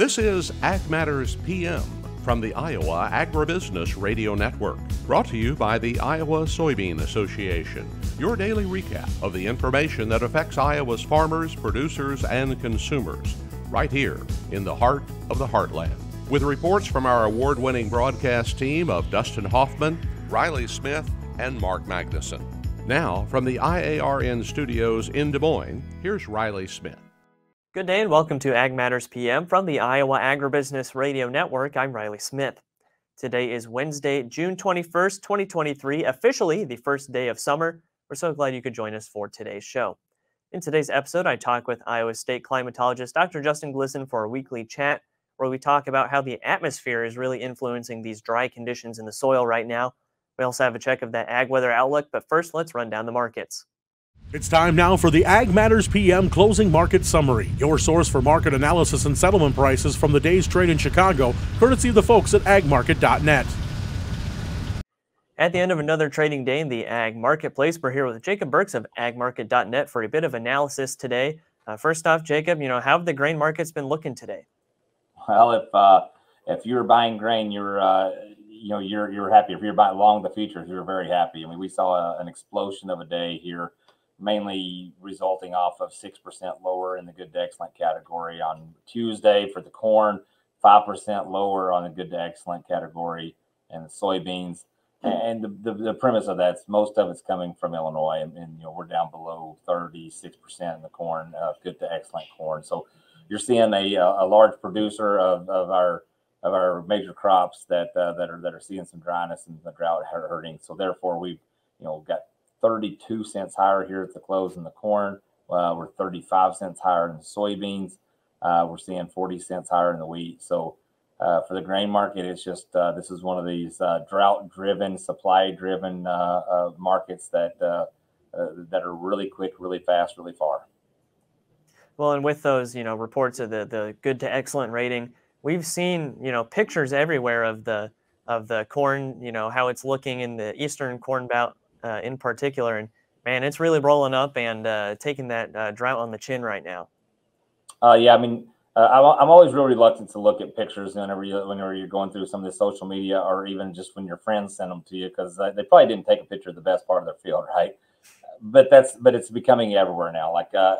This is Ag Matters PM from the Iowa Agribusiness Radio Network, brought to you by the Iowa Soybean Association. Your daily recap of the information that affects Iowa's farmers, producers, and consumers, right here in the heart of the heartland. With reports from our award winning broadcast team of Dustin Hoffman, Riley Smith, and Mark Magnuson. Now, from the IARN studios in Des Moines, here's Riley Smith. Good day and welcome to Ag Matters PM from the Iowa Agribusiness Radio Network. I'm Riley Smith. Today is Wednesday, June 21st, 2023, officially the first day of summer. We're so glad you could join us for today's show. In today's episode, I talk with Iowa State climatologist Dr. Justin Glisan for a weekly chat where we talk about how the atmosphere is really influencing these dry conditions in the soil right now. We also have a check of that ag weather outlook, but first, let's run down the markets. It's time now for the Ag Matters PM closing market summary, your source for market analysis and settlement prices from the day's trade in Chicago, courtesy of the folks at agmarket.net. At the end of another trading day in the ag marketplace, we're here with Jacob Burks of agmarket.net for a bit of analysis today. Uh, first off, Jacob, you know, how have the grain markets been looking today? Well, if uh, if you're buying grain, you're uh, you know you're you're happy. If you're buying long the futures, you're very happy. I mean, we saw a, an explosion of a day here mainly resulting off of 6% lower in the good to excellent category on Tuesday for the corn, 5% lower on the good to excellent category and the soybeans. And the, the, the premise of that's most of it's coming from Illinois, and, and, you know we're down below 36% in the corn, uh, good to excellent corn. So you're seeing a, a large producer of, of our of our major crops that uh, that are that are seeing some dryness and the drought hurting. So therefore, we've you know got 32 cents higher here at the close in the corn. Uh, we're 35 cents higher in the soybeans. Uh, we're seeing 40 cents higher in the wheat. So uh, for the grain market, it's just uh, this is one of these uh, drought-driven, supply-driven uh, markets that that are really quick, really fast, really far. Well, and with those, you know, reports of the the good to excellent rating, we've seen, you know, pictures everywhere of the of the corn, you know, how it's looking in the eastern corn belt uh, in particular. And man, it's really rolling up and uh, taking that uh, drought on the chin right now. Uh, yeah, I mean, uh, I'm always real reluctant to look at pictures whenever you whenever you're going through some of the social media or even just when your friends send them to you because they probably didn't take a picture of the best part of their field, right? But that's but it's becoming everywhere now. Like uh,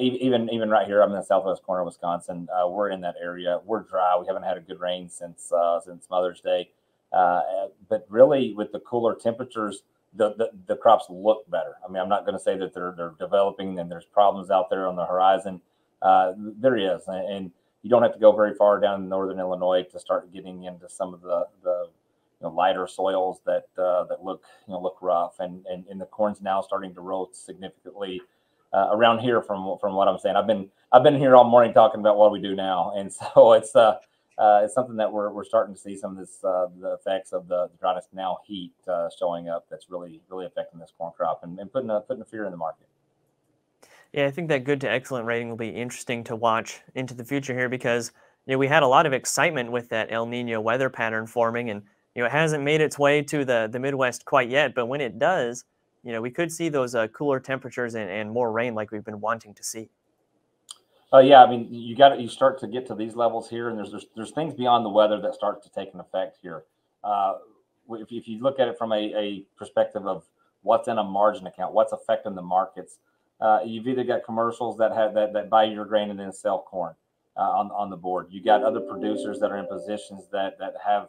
even even right here, I'm in the southwest corner of Wisconsin. we're in that area. We're dry. We haven't had a good rain since since Mother's Day. but really, with the cooler temperatures, the, the, the crops look better. I mean, I'm not going to say that they're they're developing and there's problems out there on the horizon. Uh, there is, and you don't have to go very far down in northern Illinois to start getting into some of the the you know, lighter soils that uh, that look you know look rough, and, and and the corn's now starting to roll significantly uh, around here from from what I'm saying. I've been I've been here all morning talking about what we do now, and so it's uh uh, it's something that we're, we're starting to see some of this uh, the effects of the, the dryness now heat uh, showing up that's really really affecting this corn crop and, and putting a putting a fear in the market. Yeah, I think that good to excellent rating will be interesting to watch into the future here because you know we had a lot of excitement with that El Nino weather pattern forming and you know it hasn't made its way to the the Midwest quite yet, but when it does, you know we could see those uh, cooler temperatures and, and more rain like we've been wanting to see. Uh, yeah, I mean, you got you start to get to these levels here, and there's there's, there's things beyond the weather that start to take an effect here. Uh, if, if you look at it from a, a perspective of what's in a margin account, what's affecting the markets, uh, you've either got commercials that have that, that buy your grain and then sell corn uh, on on the board. You got other producers that are in positions that that have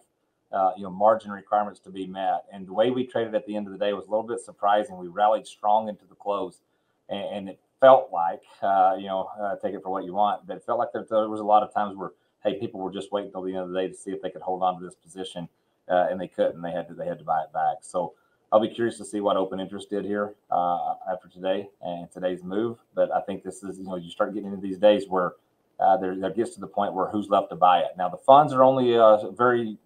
uh, you know margin requirements to be met. And the way we traded at the end of the day was a little bit surprising. We rallied strong into the close, and, and it felt like, uh, you know, uh, take it for what you want, but it felt like there, there, was a lot of times where, hey, people were just waiting until the end of the day to see if they could hold on to this position, uh, and they couldn't. They had to they had to buy it back. So I'll be curious to see what open interest did here uh, after today and today's move. But I think this is, you know, you start getting into these days where uh, there, there gets to the point where who's left to buy it. Now the funds are only uh, very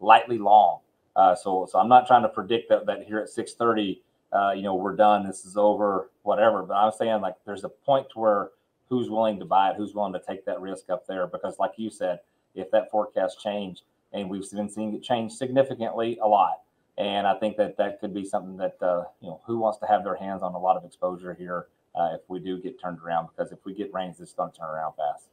lightly long, so so I'm not trying to predict that that here at 630 uh, you know, we're done, this is over, whatever. But I'm saying like there's a point to where who's willing to buy it, who's willing to take that risk up there. Because like you said, if that forecast change, and we've been seeing it change significantly a lot, and I think that that could be something that uh, you know who wants to have their hands on a lot of exposure here uh, if we do get turned around. Because if we get rains, it's going to turn around fast.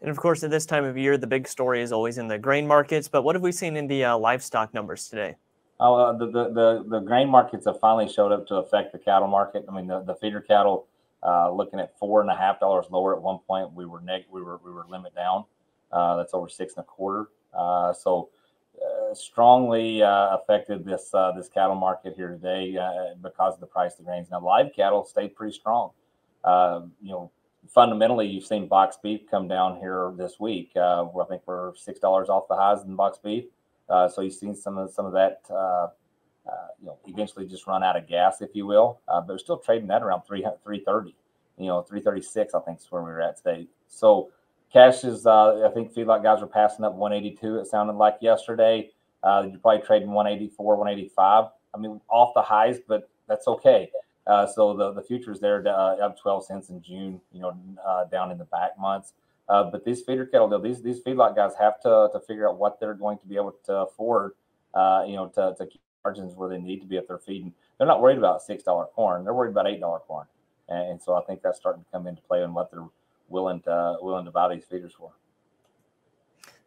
And of course, at this time of year, the big story is always in the grain markets. But what have we seen in the uh, livestock numbers today? Oh, uh, the, the, the the grain markets have finally showed up to affect the cattle market. I mean, the, the feeder cattle uh, looking at four and a half dollars lower at one point. We were neg- we were we were limit down. Uh, that's over six and a quarter. Uh, so uh, strongly uh, affected this this cattle market here today because of the price of the grains. Now live cattle stayed pretty strong. you know, fundamentally, you've seen box beef come down here this week. I think we're six dollars off the highs in box beef. So you've seen some of some of that. Uh, you know, eventually just run out of gas, if you will. Uh, but we're still trading that around 3, 330, you know, 336, I think is where we are at today. So cash is, uh, I think feedlot guys were passing up 182. It sounded like yesterday. Uh, you're probably trading 184, 185. I mean, off the highs, but that's okay. Uh, so the, the future is there uh, up 12 cents in June, you know, down in the back months. But these feeder cattle, these these feedlot guys have to, to figure out what they're going to be able to afford, you know, to, to keep margins where they need to be if they're feeding. They're not worried about six dollar corn; they're worried about eight dollar corn, and, so I think that's starting to come into play on what they're willing to willing to buy these feeders for.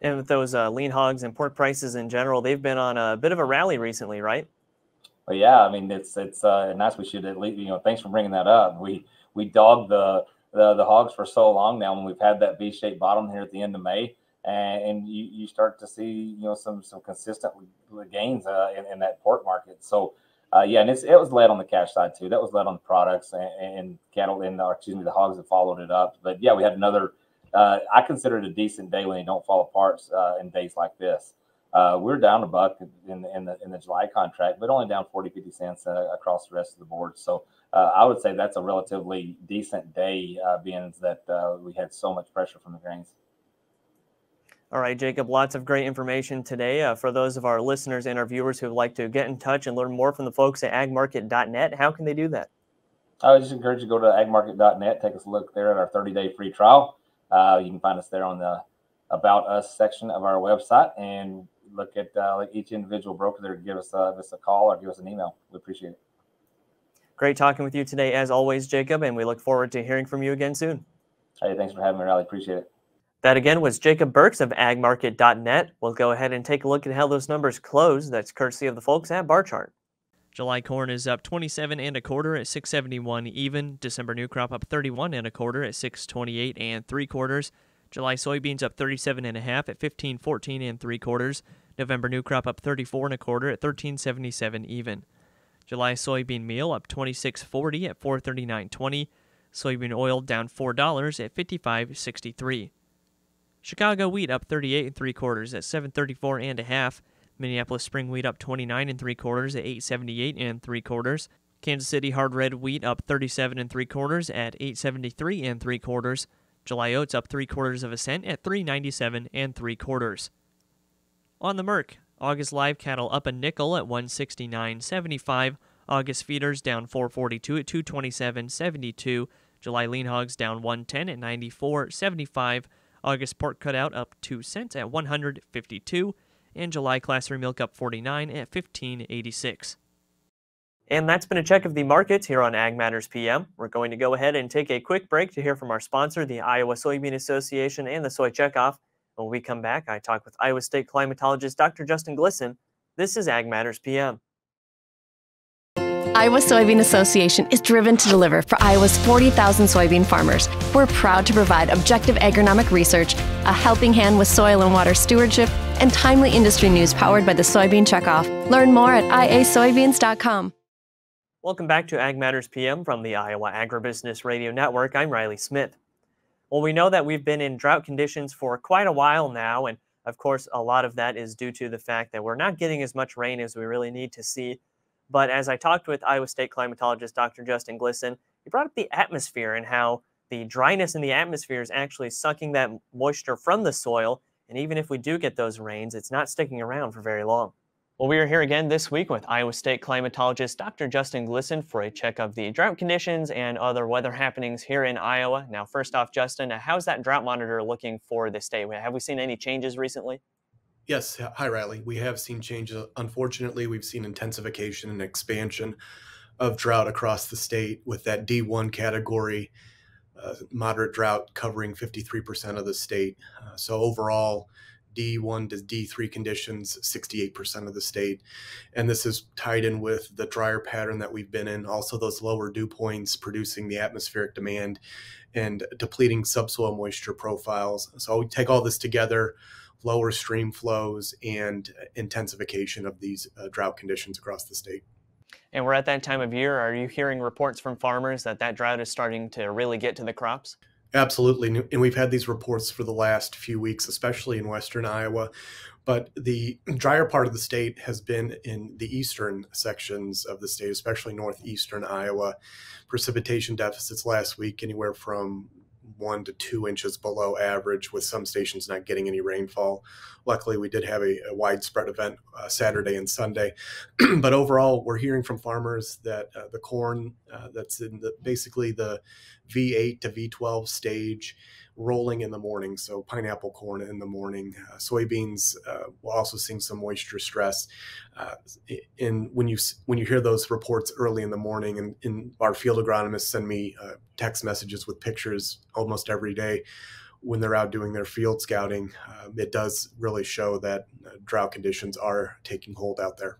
And with those uh, lean hogs and pork prices in general, they've been on a bit of a rally recently, right? Well, yeah. I mean, it's it's uh, nice. We should at least, you know, thanks for bringing that up. We we dogged the the, the hogs for so long now, when we've had that V-shaped bottom here at the end of May and, and you, you start to see you know some some consistent gains uh, in, in that pork market. So uh, yeah, and it was led on the cash side too. That was led on the products and, and cattle and excuse me, the hogs that followed it up. But yeah, we had another. Uh, I consider it a decent day when they don't fall apart uh, in days like this. Uh, we're down a buck in, in the in the July contract, but only down 40, 50 cents uh, across the rest of the board. So I would say that's a relatively decent day, being that we had so much pressure from the grains. All right, Jacob, lots of great information today. Uh, for those of our listeners and our viewers who would like to get in touch and learn more from the folks at agmarket.net, how can they do that? I would just encourage you to go to agmarket.net, take us a look there at our 30 day free trial. Uh, you can find us there on the About Us section of our website and look at uh, like each individual broker there. Give us, uh, give us a call or give us an email. We appreciate it. Great talking with you today, as always, Jacob, and we look forward to hearing from you again soon. Hey, thanks for having me, Riley. Appreciate it. That again was Jacob Burks of agmarket.net. We'll go ahead and take a look at how those numbers close. That's courtesy of the folks at Barchart. July corn is up 27 and a quarter at 671 even. December new crop up 31 and a quarter at 628 and three quarters. July soybeans up 37 and a half at 1514 and three quarters. November new crop up 34 and a quarter at 1377 even. July soybean meal up 26.40 at 439.20. Soybean oil down $4 at 55.63. Chicago wheat up 38 and three quarters at 734 and a half. Minneapolis spring wheat up 29 and three quarters at 878 and three quarters. Kansas City hard red wheat up 37 and three quarters at 873 and three quarters. July oats up three quarters of a cent at 397 and three quarters. On the Merc, August live cattle up a nickel at 169.75. August feeders down 442 at 227.72. July lean hogs down 110 at 94.75. August pork cutout up 2 cents at 152 and July class 3 milk up 49 at 1586. And that's been a check of the markets here on Ag Matters PM. We're going to go ahead and take a quick break to hear from our sponsor, the Iowa Soybean Association and the Soy Checkoff. When we come back, I talk with Iowa State climatologist Dr. Justin Glisan. This is Ag Matters PM. Iowa Soybean Association is driven to deliver for Iowa's 40,000 soybean farmers. We're proud to provide objective agronomic research, a helping hand with soil and water stewardship, and timely industry news powered by the Soybean Checkoff. Learn more at iasoybeans.com. Welcome back to Ag Matters PM from the Iowa Agribusiness Radio Network. I'm Riley Smith. Well, we know that we've been in drought conditions for quite a while now, and of course, a lot of that is due to the fact that we're not getting as much rain as we really need to see but as I talked with Iowa State climatologist Dr. Justin Glisan, he brought up the atmosphere and how the dryness in the atmosphere is actually sucking that moisture from the soil. And even if we do get those rains, it's not sticking around for very long. Well, we are here again this week with Iowa State climatologist Dr. Justin Glisan for a check of the drought conditions and other weather happenings here in Iowa. Now, first off, Justin, how's that drought monitor looking for this state? Have we seen any changes recently? Yes, hi Riley. We have seen changes. Unfortunately, we've seen intensification and expansion of drought across the state with that D1 category uh, moderate drought covering 53% of the state. Uh, so overall, D1 to D3 conditions, 68% of the state. And this is tied in with the drier pattern that we've been in, also those lower dew points producing the atmospheric demand and depleting subsoil moisture profiles. So we take all this together, lower stream flows and intensification of these uh, drought conditions across the state. And we're at that time of year. Are you hearing reports from farmers that that drought is starting to really get to the crops? Absolutely. And we've had these reports for the last few weeks, especially in Western Iowa. But the drier part of the state has been in the eastern sections of the state, especially northeastern Iowa. Precipitation deficits last week, anywhere from one to two inches below average, with some stations not getting any rainfall. Luckily, we did have a, a widespread event uh, Saturday and Sunday. but overall, we're hearing from farmers that uh, the corn uh, that's in the, basically the V8 to V12 stage rolling in the morning. So pineapple corn in the morning, uh, soybeans. Uh, we're also seeing some moisture stress. Uh, and when you when you hear those reports early in the morning, and, and our field agronomists send me uh, text messages with pictures almost every day when they're out doing their field scouting, uh, it does really show that uh, drought conditions are taking hold out there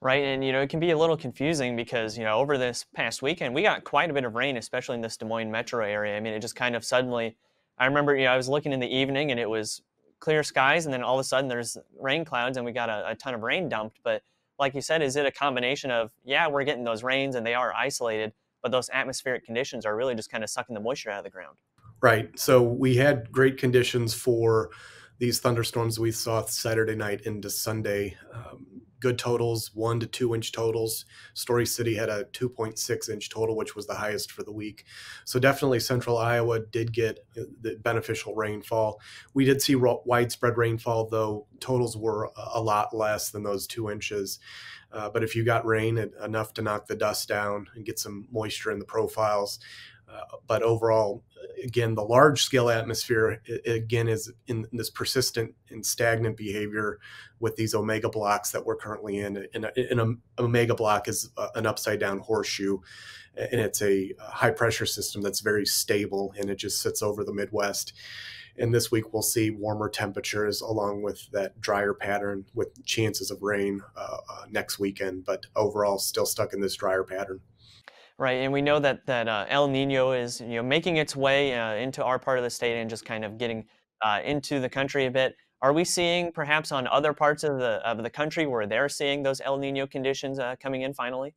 right? And you know, it can be a little confusing because you know, over this past weekend, we got quite a bit of rain, especially in this Des Moines metro area. I mean, it just kind of suddenly I remember, you know, I was looking in the evening and it was clear skies, and then all of a sudden there's rain clouds, and we got a, a ton of rain dumped. But like you said, is it a combination of yeah, we're getting those rains and they are isolated, but those atmospheric conditions are really just kind of sucking the moisture out of the ground? Right. So we had great conditions for these thunderstorms we saw Saturday night into Sunday. Um, good totals, one to two inch totals. Story City had a 2.6 inch total, which was the highest for the week. So definitely central Iowa did get the beneficial rainfall. We did see widespread rainfall, though totals were a lot less than those two inches. Uh, but if you got rain enough to knock the dust down and get some moisture in the profiles, uh, but overall, again, the large scale atmosphere again is in this persistent and stagnant behavior with these omega blocks that we're currently in. And an omega block is an upside down horseshoe, and it's a high pressure system that's very stable, and it just sits over the Midwest. And this week we'll see warmer temperatures along with that drier pattern with chances of rain uh, uh, next weekend. But overall, still stuck in this drier pattern right? And we know that that uh, El Nino is you know making its way uh, into our part of the state and just kind of getting uh, into the country a bit. Are we seeing perhaps on other parts of the of the country where they're seeing those El Nino conditions uh, coming in finally?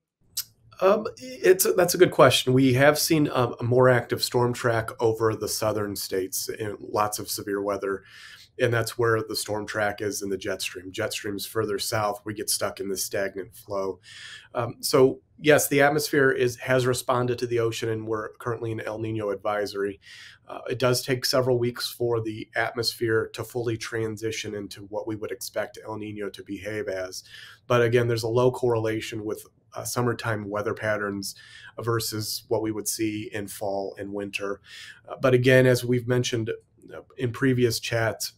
Um, it's that's a good question. We have seen um, a more active storm track over the southern states in lots of severe weather and that's where the storm track is in the jet stream. Jet stream is further south. We get stuck in this stagnant flow. Um, so yes, the atmosphere is has responded to the ocean, and we're currently in El Nino advisory. Uh, it does take several weeks for the atmosphere to fully transition into what we would expect El Nino to behave as. But again, there's a low correlation with uh, summertime weather patterns versus what we would see in fall and winter. Uh, but again, as we've mentioned uh, in previous chats,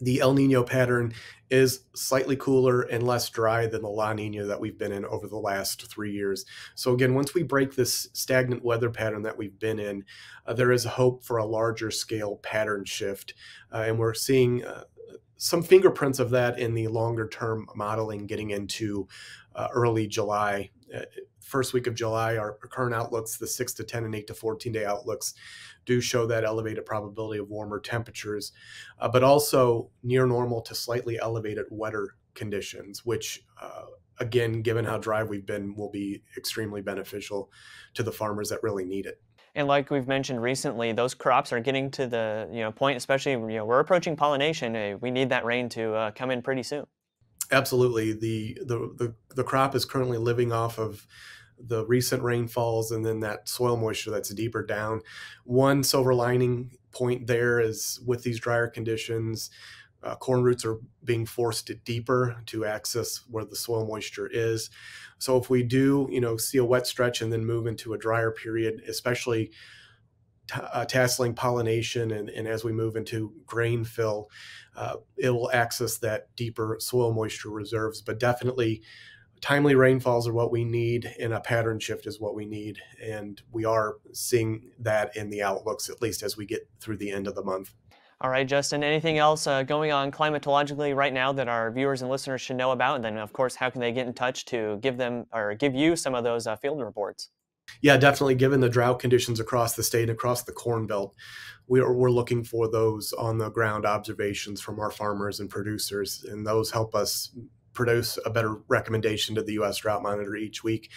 the El Nino pattern is slightly cooler and less dry than the La Nina that we've been in over the last three years. So, again, once we break this stagnant weather pattern that we've been in, uh, there is hope for a larger scale pattern shift. Uh, and we're seeing uh, some fingerprints of that in the longer term modeling getting into uh, early July. First week of July, our current outlooks, the 6 to 10 and 8 to 14 day outlooks, do show that elevated probability of warmer temperatures, uh, but also near normal to slightly elevated wetter conditions, which uh, again, given how dry we've been, will be extremely beneficial to the farmers that really need it. And like we've mentioned recently, those crops are getting to the you know point, especially you know we're approaching pollination. We need that rain to uh, come in pretty soon. Absolutely, the, the the the crop is currently living off of the recent rainfalls and then that soil moisture that's deeper down. One silver lining point there is with these drier conditions, uh, corn roots are being forced deeper to access where the soil moisture is. So if we do, you know, see a wet stretch and then move into a drier period, especially uh, tasseling pollination and, and, as we move into grain fill, uh, it will access that deeper soil moisture reserves. But definitely timely rainfalls are what we need, and a pattern shift is what we need. And we are seeing that in the outlooks, at least as we get through the end of the month. All right, Justin, anything else uh, going on climatologically right now that our viewers and listeners should know about? And then, of course, how can they get in touch to give them or give you some of those uh, field reports? Yeah, definitely. Given the drought conditions across the state and across the Corn Belt, we are, we're looking for those on the ground observations from our farmers and producers, and those help us produce a better recommendation to the U.S. Drought Monitor each week.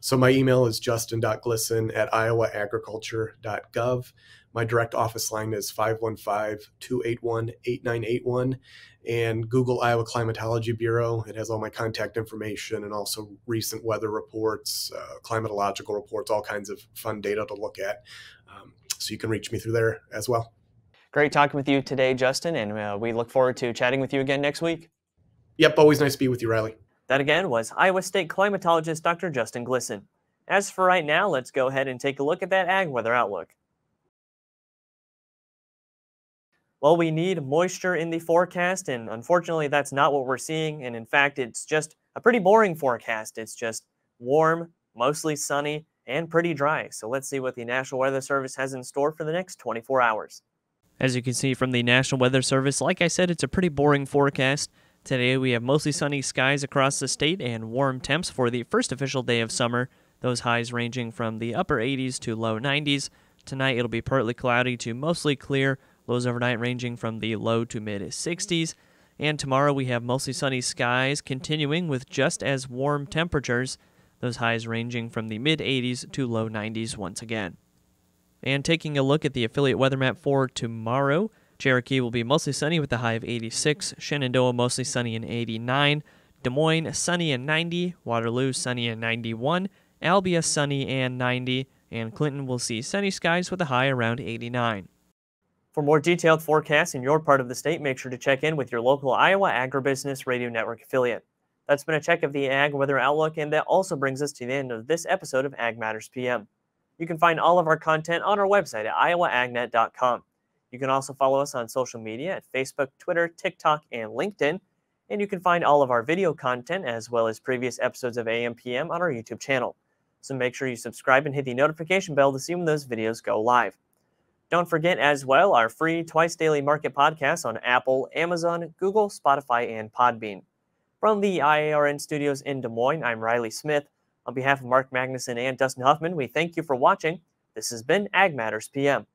So my email is justin.glisan at iowaagriculture.gov. My direct office line is 515-281-8981 and Google Iowa Climatology Bureau. It has all my contact information and also recent weather reports, uh, climatological reports, all kinds of fun data to look at. Um, so you can reach me through there as well. Great talking with you today, Justin, and uh, we look forward to chatting with you again next week. Yep, always nice to be with you, Riley. That again was Iowa State climatologist Dr. Justin Glisan. As for right now, let's go ahead and take a look at that ag weather outlook. Well, we need moisture in the forecast, and unfortunately, that's not what we're seeing. And in fact, it's just a pretty boring forecast. It's just warm, mostly sunny, and pretty dry. So let's see what the National Weather Service has in store for the next 24 hours. As you can see from the National Weather Service, like I said, it's a pretty boring forecast. Today we have mostly sunny skies across the state and warm temps for the first official day of summer, those highs ranging from the upper 80s to low 90s. Tonight it'll be partly cloudy to mostly clear, lows overnight ranging from the low to mid 60s. And tomorrow we have mostly sunny skies continuing with just as warm temperatures, those highs ranging from the mid 80s to low 90s once again. And taking a look at the affiliate weather map for tomorrow, Cherokee will be mostly sunny with a high of 86. Shenandoah mostly sunny and 89. Des Moines sunny and 90. Waterloo sunny and 91. Albia sunny and 90. And Clinton will see sunny skies with a high around 89. For more detailed forecasts in your part of the state, make sure to check in with your local Iowa Agribusiness Radio Network affiliate. That's been a check of the Ag Weather Outlook, and that also brings us to the end of this episode of Ag Matters PM. You can find all of our content on our website at iowaagnet.com. You can also follow us on social media at Facebook, Twitter, TikTok, and LinkedIn. And you can find all of our video content as well as previous episodes of AMPM on our YouTube channel. So make sure you subscribe and hit the notification bell to see when those videos go live. Don't forget as well our free twice daily market podcast on Apple, Amazon, Google, Spotify, and Podbean. From the IARN studios in Des Moines, I'm Riley Smith. On behalf of Mark Magnuson and Dustin Hoffman, we thank you for watching. This has been Ag Matters PM.